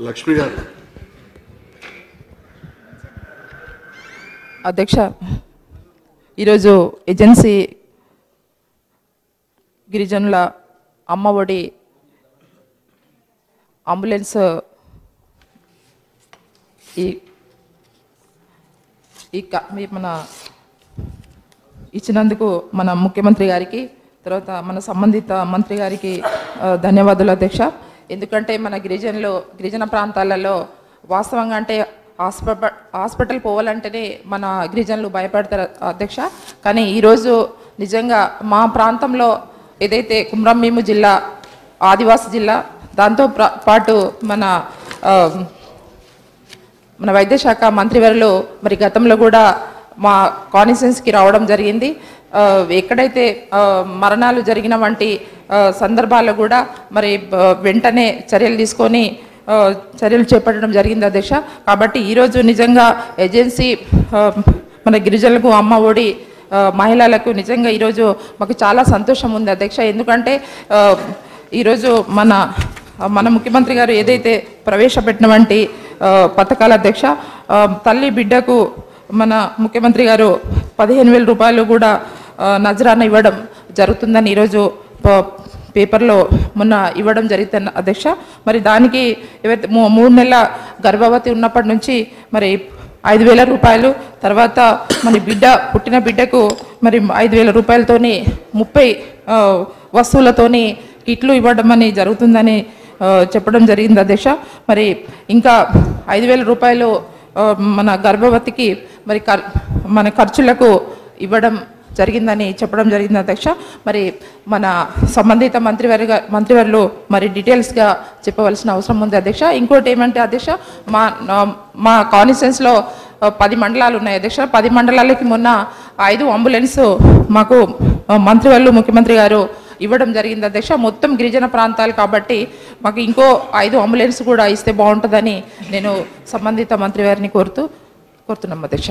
లక్ష్మి గారు. అధ్యక్ష ఈరోజు ఏజెన్సీ గిరిజనుల అమ్మ ఒడి అంబులెన్స్ ఈ ఈ క- మీ మన ఇచ్చినందుకు మన ముఖ్యమంత్రి గారికి తర్వాత మన సంబంధిత మంత్రి గారికి ధన్యవాదాలు అధ్యక్ష. ఎందుకంటే మన గిరిజనులు గిరిజన ప్రాంతాలలో వాస్తవంగా అంటే హాస్పిటల్ హాస్పిటల్ పోవాలంటేనే మన గిరిజనులు భయపడతారు అధ్యక్ష. కానీ ఈరోజు నిజంగా మా ప్రాంతంలో ఏదైతే కుమ్రంభీము జిల్లా ఆదివాసి జిల్లా దాంతో పాటు మన మన వైద్యశాఖ మంత్రివర్యులు మరి గతంలో కూడా మా కాన్స్టిట్యున్సీకి రావడం జరిగింది. ఎక్కడైతే మరణాలు జరిగిన వంటి సందర్భాల్లో కూడా మరి వెంటనే చర్యలు తీసుకొని చర్యలు చేపట్టడం జరిగింది అధ్యక్ష కాబట్టి ఈరోజు నిజంగా ఏజెన్సీ మన గిరిజనులకు అమ్మ ఒడి మహిళలకు నిజంగా ఈరోజు మాకు చాలా సంతోషం ఉంది అధ్యక్ష ఎందుకంటే ఈరోజు మన మన ముఖ్యమంత్రి గారు ఏదైతే ప్రవేశపెట్టినటువంటి పథకాల అధ్యక్ష తల్లి బిడ్డకు మన ముఖ్యమంత్రి గారు పదిహేను వేల రూపాయలు కూడా నజరాన ఇవ్వడం జరుగుతుందని ఈరోజు పేపర్లో మొన్న ఇవ్వడం జరిగింది అధ్యక్ష మరి దానికి ఎవరైతే మూడు నెలల గర్భవతి ఉన్నప్పటి నుంచి మరి ఐదు వేల రూపాయలు తర్వాత మరి బిడ్డ పుట్టిన బిడ్డకు మరి ఐదు వేల రూపాయలతోని ముప్పై వస్తువులతోని కిట్లు ఇవ్వడం అని జరుగుతుందని చెప్పడం జరిగింది అధ్యక్ష. మరి ఇంకా ఐదు వేల రూపాయలు మన గర్భవతికి మరి మన ఖర్చులకు ఇవ్వడం జరిగిందని చెప్పడం జరిగింది అధ్యక్ష. మరి మన సంబంధిత మంత్రివర్గ మంత్రివర్లు మరి డీటెయిల్స్గా చెప్పవలసిన అవసరం ఉంది అధ్యక్ష. ఇంకోటి ఏమంటే అధ్యక్ష మా నా- మా కాన్స్టిట్యున్స్లో పది మండలాలు ఉన్నాయి అధ్యక్ష. పది మండలాలకి మొన్న ఐదు అంబులెన్స్ మాకు మంత్రివర్లు ముఖ్యమంత్రి గారు ఇవ్వడం జరిగింది అధ్యక్ష. మొత్తం గిరిజన ప్రాంతాలు కాబట్టి మాకు ఇంకో ఐదు అంబులెన్స్ కూడా ఇస్తే బాగుంటుందని నేను సంబంధిత మంత్రి వారిని కోరుతూ కోరుతున్నాం అధ్యక్ష.